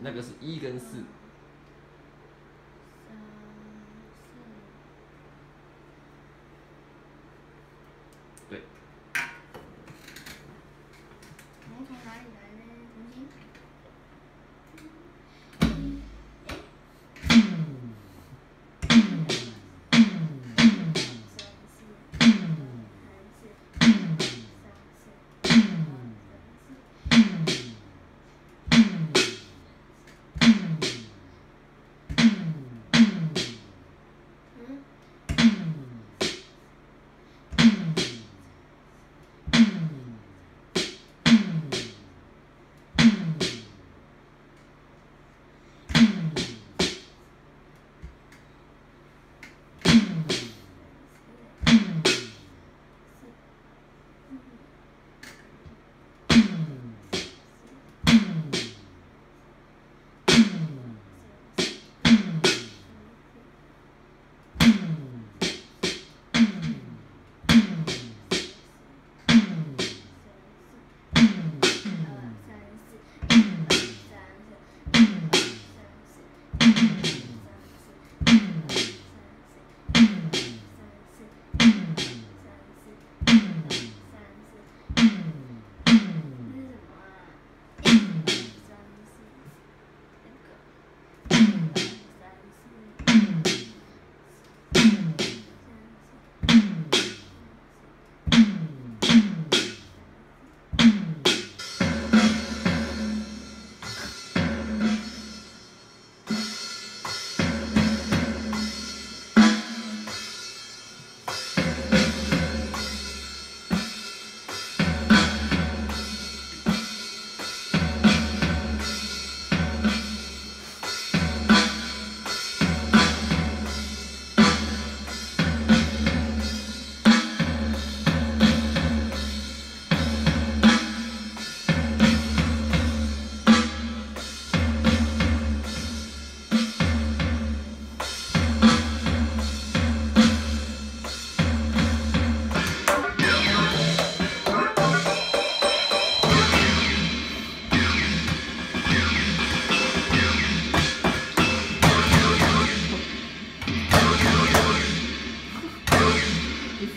那个是一跟四。对，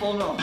本の